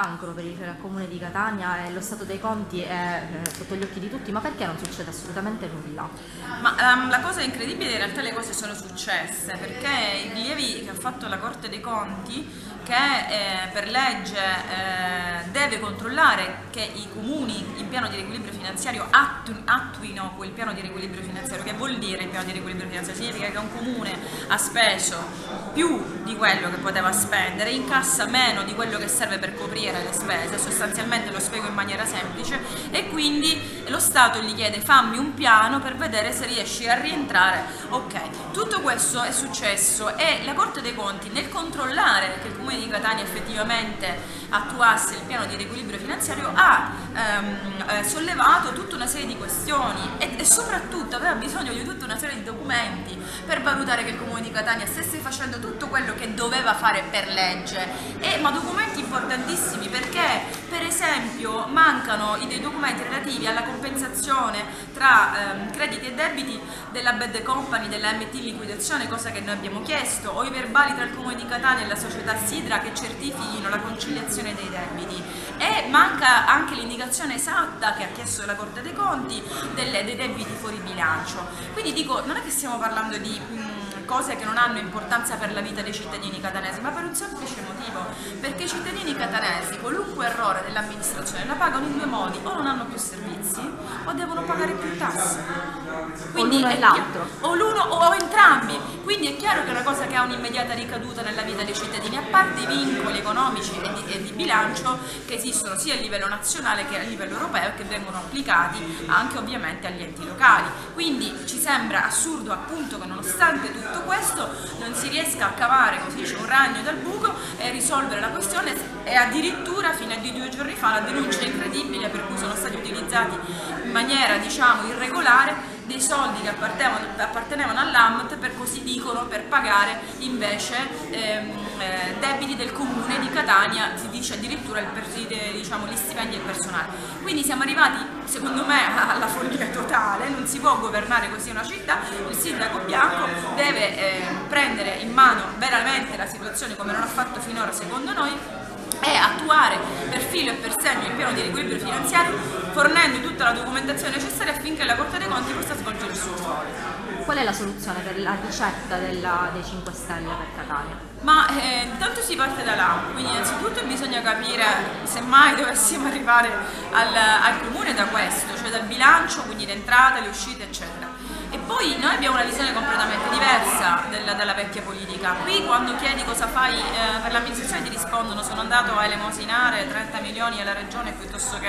cancro per il comune di Catania e lo stato dei conti è eh, sotto gli occhi di tutti, ma perché non succede assolutamente nulla? Ma um, la cosa incredibile in realtà le cose sono successe perché i rilievi che ha fatto la Corte dei Conti che eh, per legge eh, deve controllare che i comuni in piano di riequilibrio finanziario attu attuino quel piano di riequilibrio finanziario. Che vuol dire il piano di riequilibrio finanziario? Significa che un comune ha speso più di quello che poteva spendere, incassa meno di quello che serve per coprire le spese, sostanzialmente lo spiego in maniera semplice, e quindi lo Stato gli chiede fammi un piano per vedere se riesci a rientrare. Ok, tutto questo è successo e la Corte dei Conti nel controllare che il comune di Catania effettivamente attuasse il piano di riequilibrio finanziario ha ehm, eh, sollevato tutta una serie di questioni e, e, soprattutto aveva bisogno di tutta una serie di documenti per valutare che il comune di Catania stesse facendo tutto quello che doveva fare per legge. E, ma documenti importantissimi perché per esempio mancano dei documenti relativi alla compensazione tra ehm, crediti e debiti della bad company, della MT liquidazione, cosa che noi abbiamo chiesto, o i verbali tra il comune di Catania e la società Sidra che certifichino la conciliazione dei debiti. E manca anche l'indicazione esatta che ha chiesto la Corte dei Conti delle, dei debiti fuori bilancio. Quindi dico, non è che stiamo parlando di... Mh, cose che non hanno importanza per la vita dei cittadini catanesi, ma per un semplice motivo, perché i cittadini catanesi qualunque errore dell'amministrazione la pagano in due modi, o non hanno più servizi o devono pagare più tasse. Quindi o l'uno e l'altro. O l'uno o entrambi. Chiaro che è una cosa che ha un'immediata ricaduta nella vita dei cittadini, a parte i vincoli economici e di, e di bilancio che esistono sia a livello nazionale che a livello europeo e che vengono applicati anche ovviamente agli enti locali. Quindi ci sembra assurdo appunto che nonostante tutto questo non si riesca a cavare, così dice, un ragno dal buco e risolvere la questione e addirittura fino a due giorni fa la denuncia incredibile per cui sono stati utilizzati in maniera diciamo irregolare dei soldi che appartenevano, all'AMT per così dicono per pagare invece ehm, eh, debiti del comune di Catania, si dice addirittura il, diciamo, gli stipendi del personale. Quindi siamo arrivati secondo me alla follia totale, non si può governare così una città, il sindaco Bianco deve eh, prendere in mano veramente la situazione come non ha fatto finora secondo noi è attuare per filo e per segno il piano di riequilibrio finanziario fornendo tutta la documentazione necessaria affinché la Corte dei Conti possa svolgere il suo ruolo. Qual è la soluzione per la ricetta della, dei 5 Stelle per Catania? Ma eh, intanto si parte da là, quindi innanzitutto bisogna capire se mai dovessimo arrivare al, al comune da questo, cioè dal bilancio, quindi le entrate, le uscite eccetera e poi noi abbiamo una visione completamente diversa della, della vecchia politica. Qui quando chiedi cosa fai eh, per l'amministrazione ti rispondono sono andato a elemosinare 30 milioni alla regione piuttosto che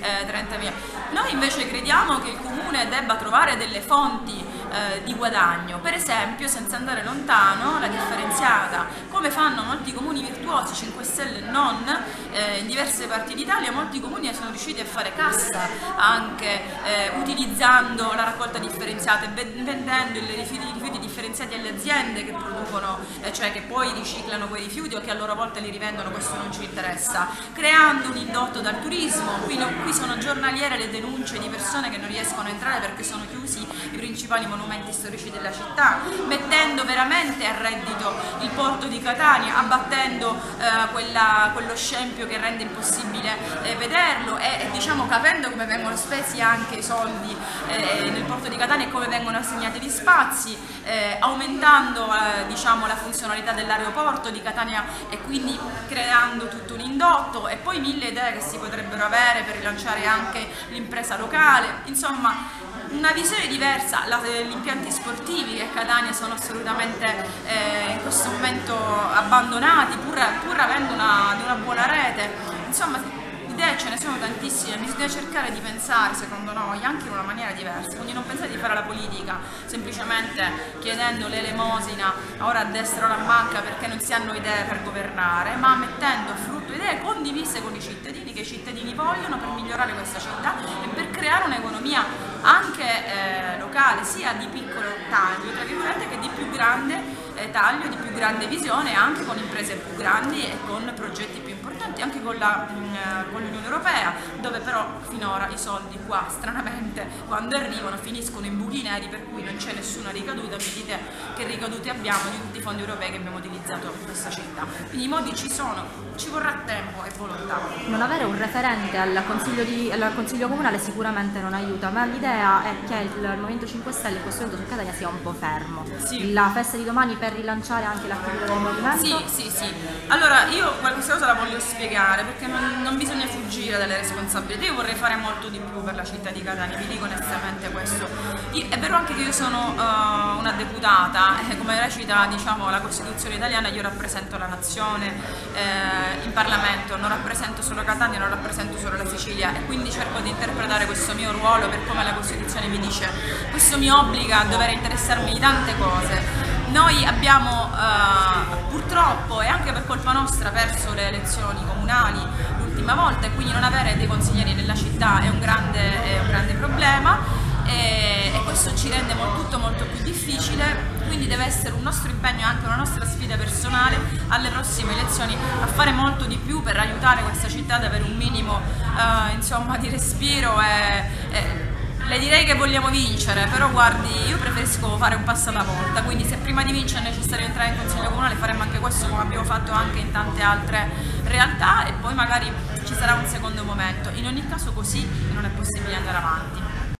eh, 30 milioni. Noi invece crediamo che il comune debba trovare delle fonti eh, di guadagno, per esempio senza andare lontano la differenziata, come fanno molti comuni virtuosi, 5 Stelle non, eh, in diverse parti d'Italia molti comuni sono riusciti a fare cassa anche eh, utilizzando la raccolta differenziata e vendendo i rifiuti, i rifiuti differenziati alle aziende che producono, eh, cioè che poi riciclano quei rifiuti o che a loro volta li rivendono, questo non ci interessa, creando un indotto dal turismo, qui, no, qui sono giornaliere le denunce di persone che non riescono a entrare perché sono chiusi i principali monumenti storici della città, mettendo veramente a reddito il porto di Catania, abbattendo eh, quella, quello scempio che rende impossibile eh, vederlo e, e, diciamo capendo come vengono spesi anche i soldi eh, nel porto di Catania e come vengono assegnati gli spazi, eh, aumentando eh, diciamo, la funzionalità dell'aeroporto di Catania e quindi creando tutto un indotto e poi mille idee che si potrebbero avere per rilanciare anche l'impresa locale, insomma una visione diversa, gli impianti sportivi a Catania sono assolutamente eh, in questo momento abbandonati pur, pur avendo una, una buona rete, insomma idee ce ne sono tantissime, bisogna cercare di pensare secondo noi anche in una maniera diversa, quindi non pensate di fare la politica semplicemente chiedendo l'elemosina ora a destra ora a manca perché non si hanno idee per governare, ma mettendo a frutto idee condivise con i cittadini che i cittadini vogliono per migliorare questa città e per creare un'economia anche eh, locale, sia di piccolo taglio, tra virgolette, che di più grande taglio, di più grande visione, anche con imprese più grandi e con progetti più importanti anche con, mm, con l'Unione Europea, dove però finora i soldi qua stranamente quando arrivano finiscono in buchi neri per cui non c'è nessuna ricaduta, mi dite che ricadute abbiamo di tutti i fondi europei che abbiamo utilizzato in questa città. Quindi i modi ci sono, ci vorrà tempo e volontà. Non avere un referente al consiglio, di, al consiglio comunale sicuramente non aiuta, ma l'idea è che il Movimento 5 Stelle in questo momento su Catania sia un po' fermo. Sì. La festa di domani per rilanciare anche l'attività del movimento? Sì, sì, sì. Allora io questa cosa la voglio spiegare perché non, non bisogna fuggire dalle responsabilità. Io vorrei fare molto di più per la città di Catania, vi dico onestamente questo. Io, è vero anche che io sono uh, una deputata, eh, come recita diciamo, la Costituzione italiana, io rappresento la nazione eh, in Parlamento, non rappresento solo Catania, non rappresento solo la Sicilia e quindi cerco di interpretare questo mio ruolo per come la Costituzione mi dice. Questo mi obbliga a dover interessarmi di tante cose. Noi abbiamo eh, purtroppo e anche per colpa nostra perso le elezioni comunali l'ultima volta e quindi non avere dei consiglieri nella città è un grande, è un grande problema e, e, questo ci rende tutto molto più difficile. Quindi deve essere un nostro impegno e anche una nostra sfida personale alle prossime elezioni a fare molto di più per aiutare questa città ad avere un minimo eh, insomma, di respiro e, e le direi che vogliamo vincere, però guardi, io preferisco fare un passo alla volta, quindi se prima di vincere è necessario entrare in consiglio comunale faremo anche questo come abbiamo fatto anche in tante altre realtà e poi magari ci sarà un secondo momento. In ogni caso così non è possibile andare avanti.